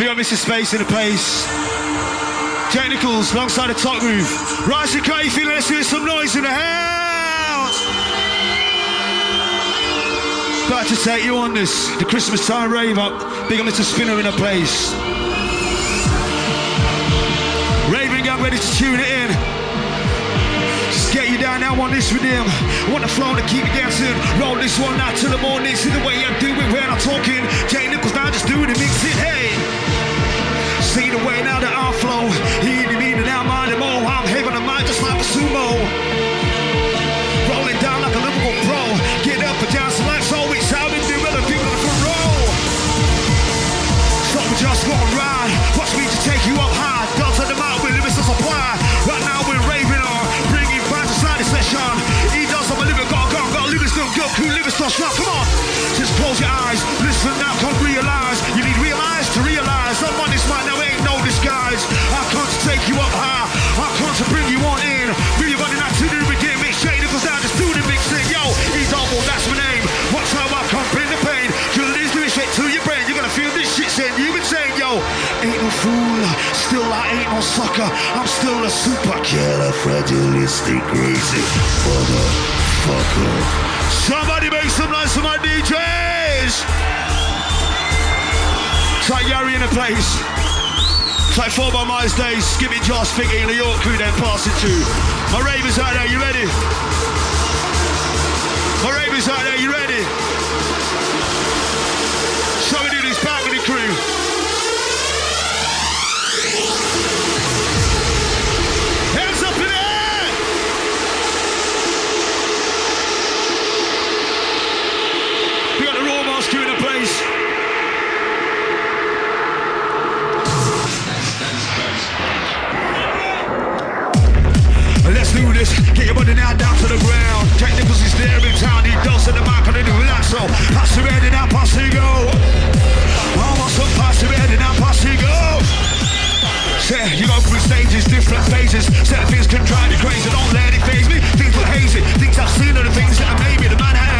Big up Mr. Space in the place. Nicholls alongside the Topgroove. Rising K, feeling let's hear some noise in the house. About to take you on this, the Christmas time rave up. Big up Mr. Spinner in the place. Raving up, ready to tune it in. Just get you down now on this rhythm. Want the flow to keep you dancing. Roll this one out till the morning. See the way I do it when I'm talking. Jay Nicholls now just doing it, mixing. Hey. See the way now that I flow. He the meaning now mind and more. I'm having a mind just like a sumo. Rolling down like a Liverpool pro. Get up and down, so let's always how we do other people in the row. So we just gonna ride. Watch me to take you up high. Guns on the mouth with limits to supply. Right now we're raving on. Bringing fans inside the session. He does, I'm a living god, god. Living still good, cool, living still strong. Come on. Just close your eyes. Listen now, come. Realize No sucker. I'm still a super killer, fragilistic, crazy motherfucker. Somebody make some noise for my DJs. Like Gary in the place. Like four by Myers Days, Josh, Figgy, and the York crew then passing through. My ravers out there, you ready? My ravers out there, you ready? Shall do this back with the crew? To the ground. Technicals is there in town. He does in the mic and do that. So pass it ready now, pass it go. Almost some pass it ready now, pass it go. Say, you go through stages, different phases. Certain things can drive you crazy. Don't let it phase me. Things look hazy. Things I've seen are the things that have made me the man I am.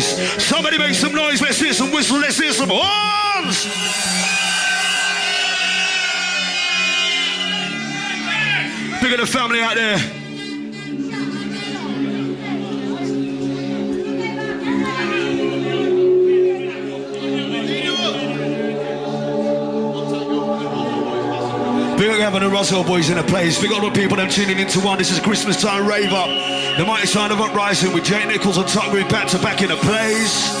Somebody make some noise, let's hear some whistle, let's hear some horns! Big of the family out there. Roswell boys in the place. Big up the people them tuning into one. This is Christmas time rave up. The mighty sign of uprising with Jay Nicholls on top. We're back to back in the place.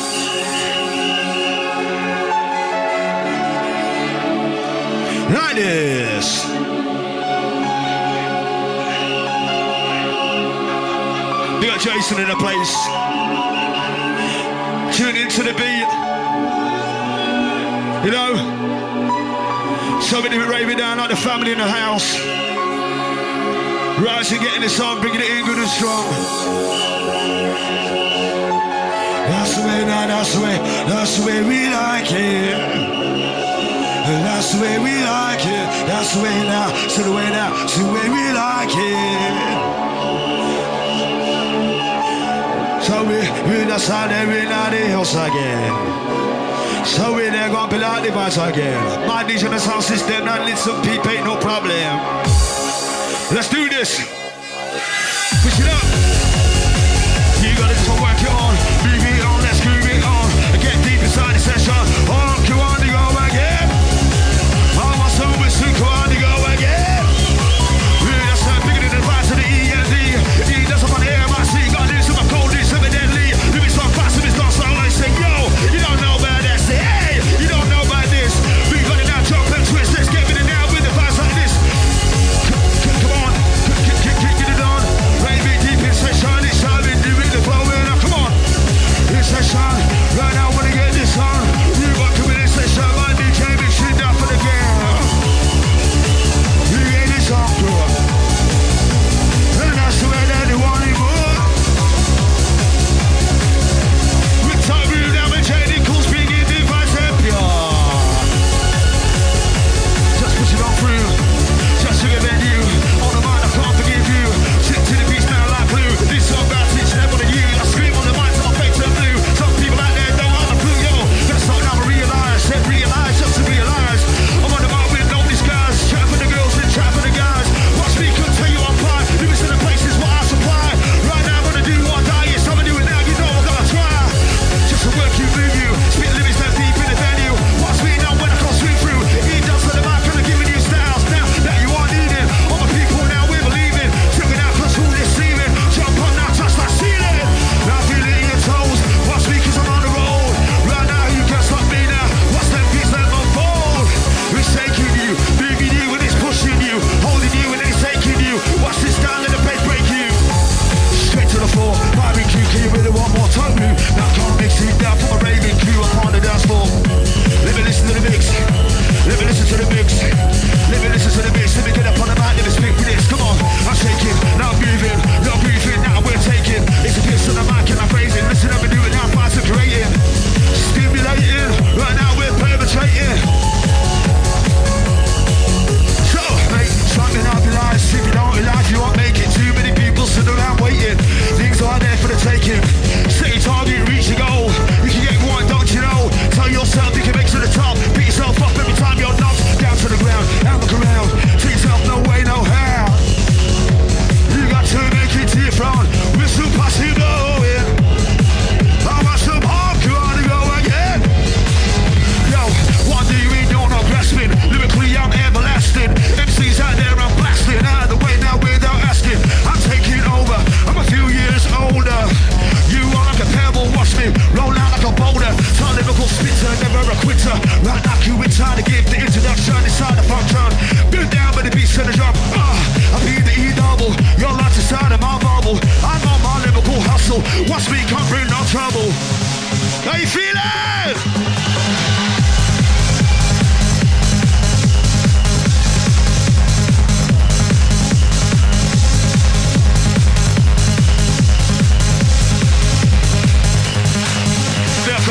Like this. Big Jason in the place. Tune into the beat. You know. Somebody raving down like the family in the house. Rising, getting the song, bringing it in good and strong. That's the way, now, that's the way, that's the way we like it. That's the way we like it. That's the way now. See the way now. See the way we like it. So we we decide every everybody else again. So we there gonna be like the bus again. My DJ in the sound system, not listen, people ain't no problem. Let's do this. Push it up.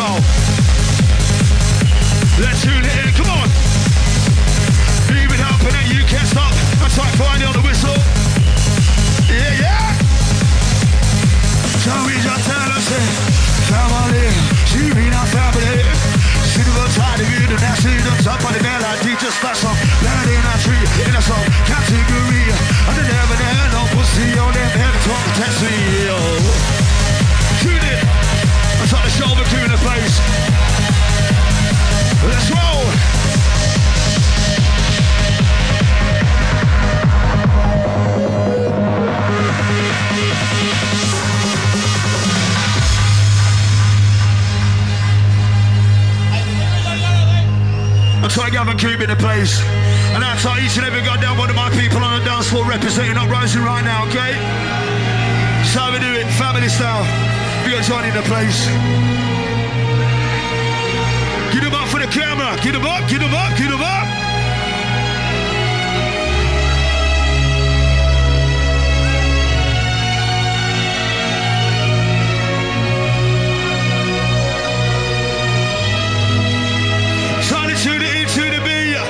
well. Let's tune it in, come on. Leave it up and then you can't stop. I start finding on the whistle. Yeah, yeah. So we just tell us it. Family, she mean our family. See the world side of the next see the top of the bell like teacher special. Bad in our tree, in a song, category. I didn't ever know, no pussy on them head, talk to Tessie, yeah. Let's roll. Keep in the place. And that's how each and every goddamn one of my people on the dance floor representing rising right now, okay? So we do it, family style. We the place the camera. Get him up, get him up, get him up. Trying to tune it into the.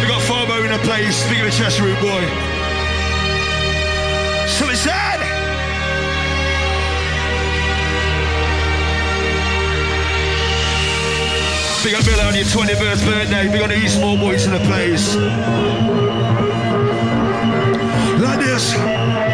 We got in the place. Speaking of Cheshire boy. So it's out. Big up Miller on your 21st birthday. Big on the small boys in the place. Like this.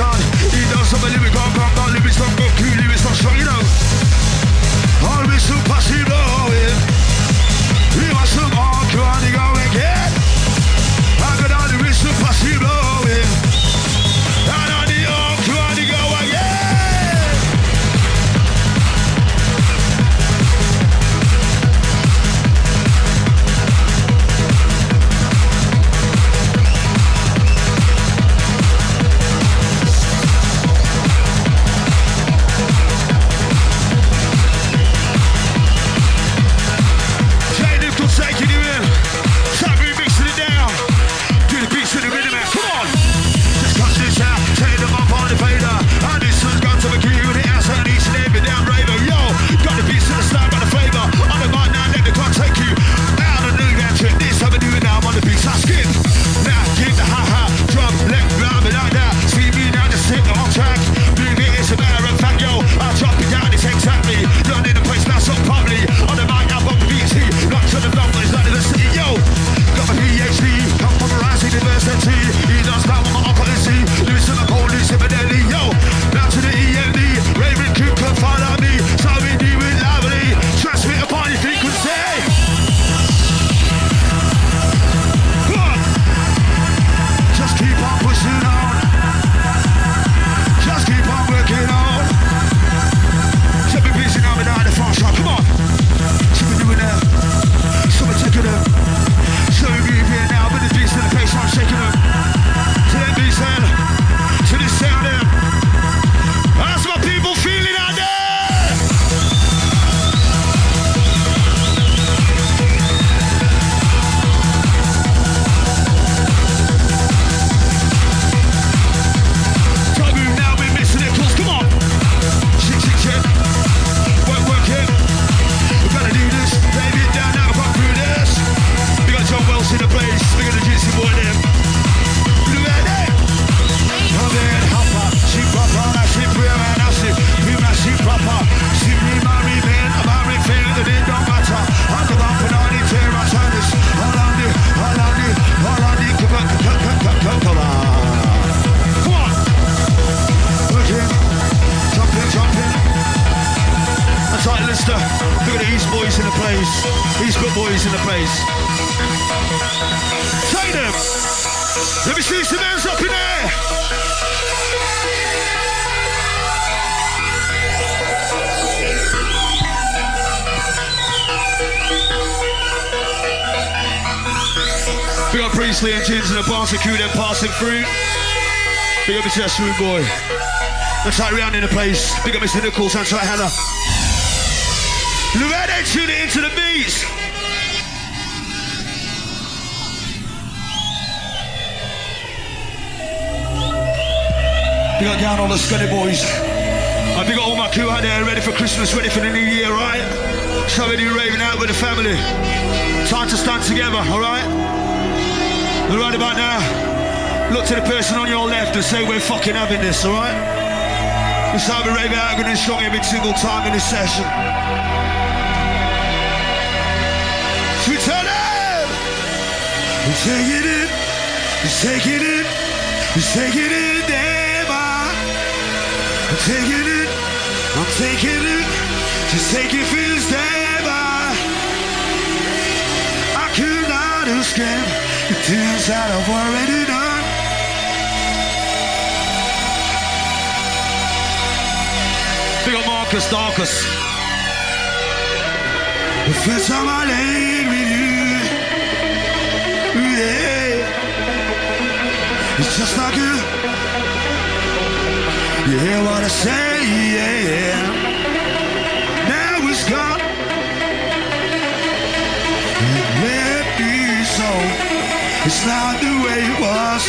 John Leslie and and the bouncing crew then passing through. Big up Mr. Smooth Boy. And try round in the place. Big up Mr. Nicholls and try Hannah. Loretta, tune it into the beats. Big up down on the Scuddy boys. I big up all my crew out there ready for Christmas, ready for the new year, right? So ready raving out with the family. Time to stand together, alright? Right about now, look to the person on your left and say, we're fucking having this, all right? It's Simon Ray Bergen and strong every single time in this session. So we turn it! We're taking it, we're taking it, we're taking it, damn I'm taking it, I'm taking it, just take it for this damn I could not escape the things that I've already done. Big Marcus Darkus. Laid with you, yeah, it's just like you. You hear what I say, yeah. yeah. Not the way it was,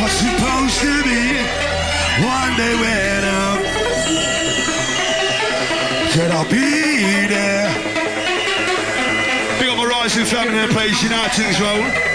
was supposed to be. One day when I'm said I'll be there. Big up my rising family and place, United as well.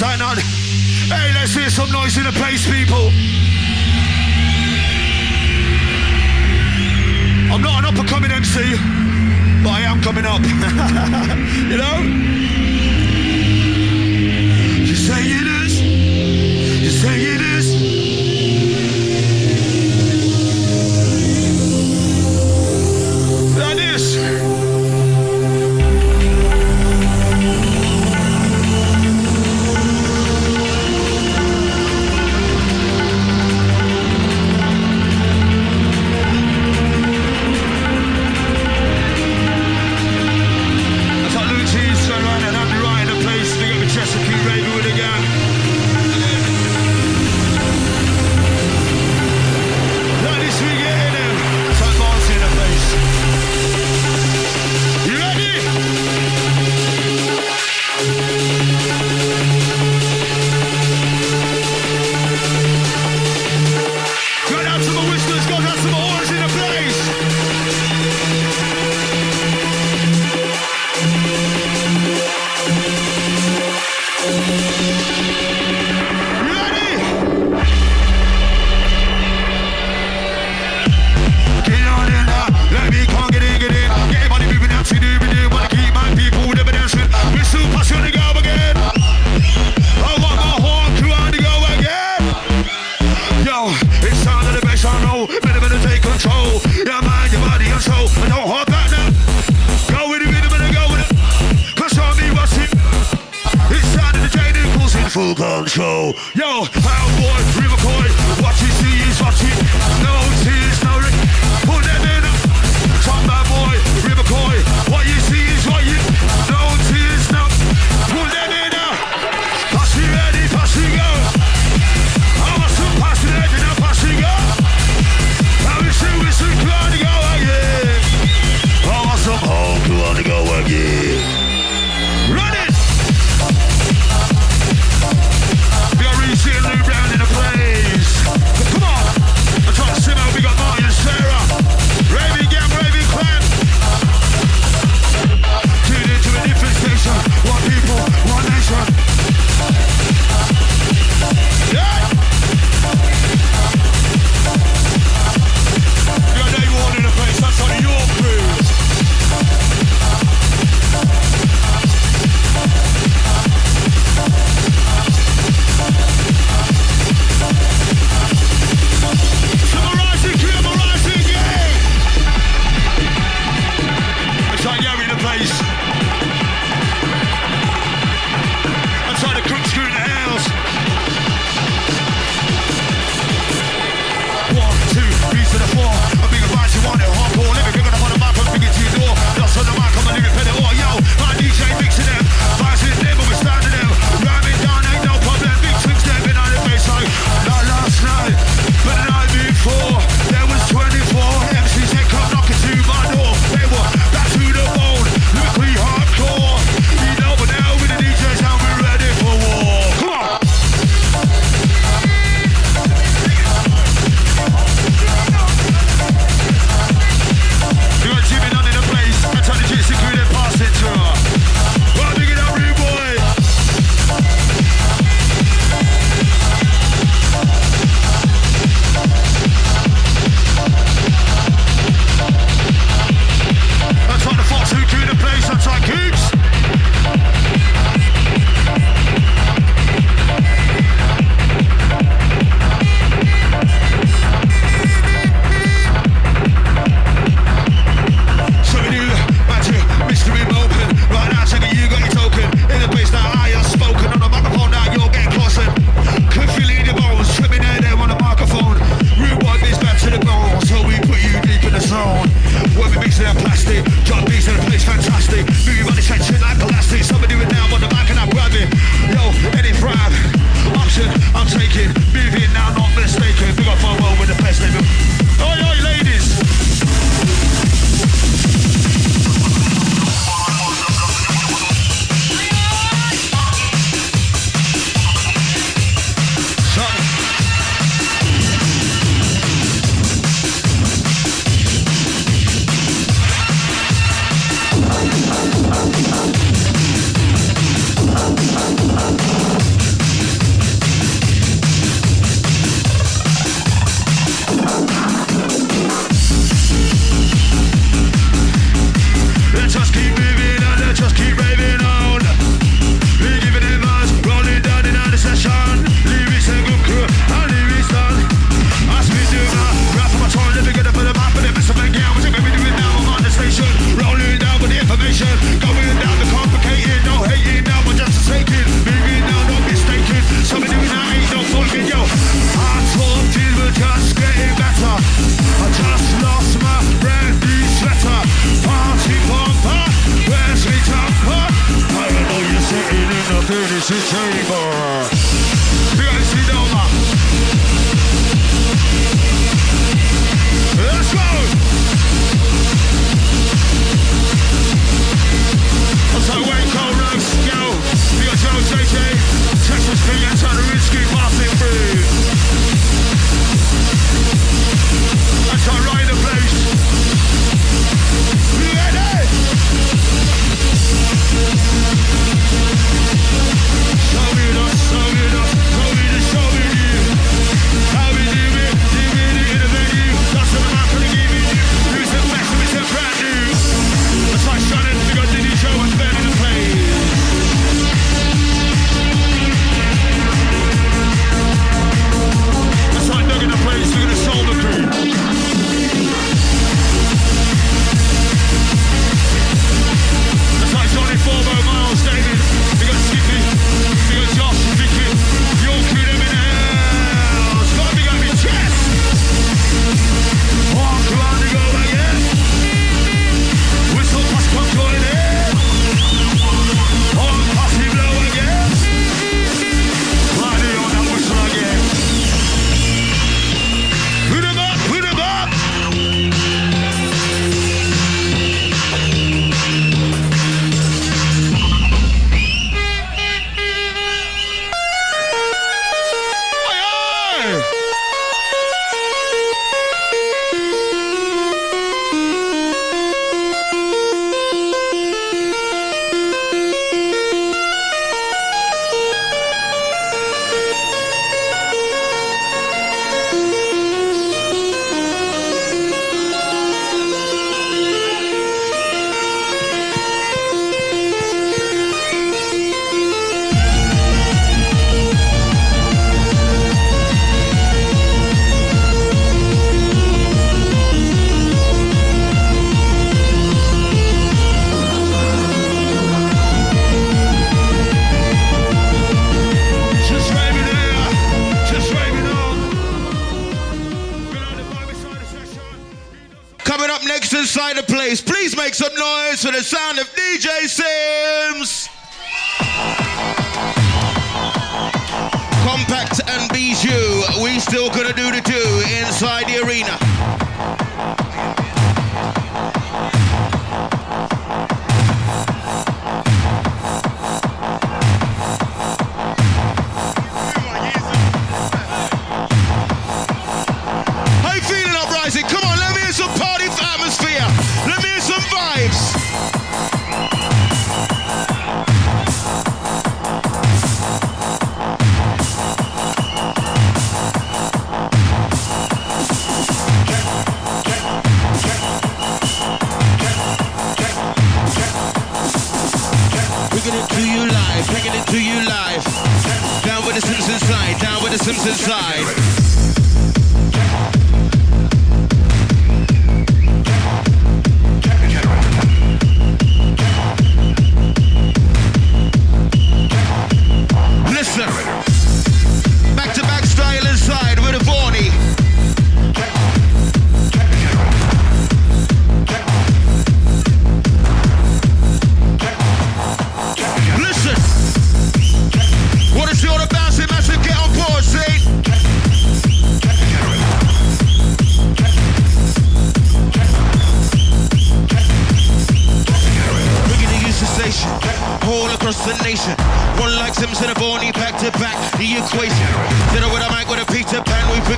That now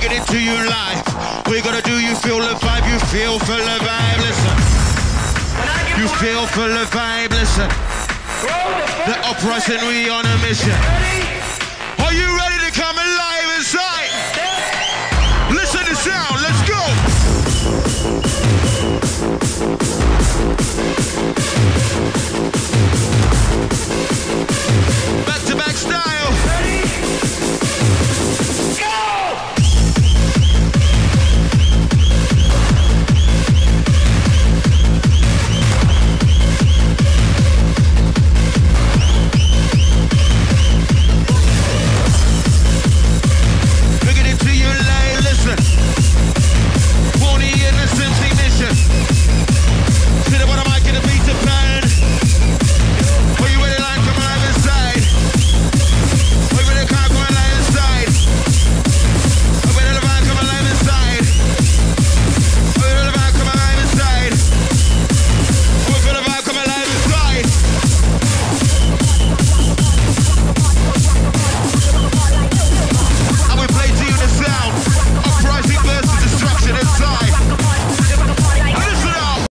bringing it to you live. We're gonna do you feel the vibe, you feel for the vibe, listen. You feel for the vibe, listen. The oppression, we on a mission.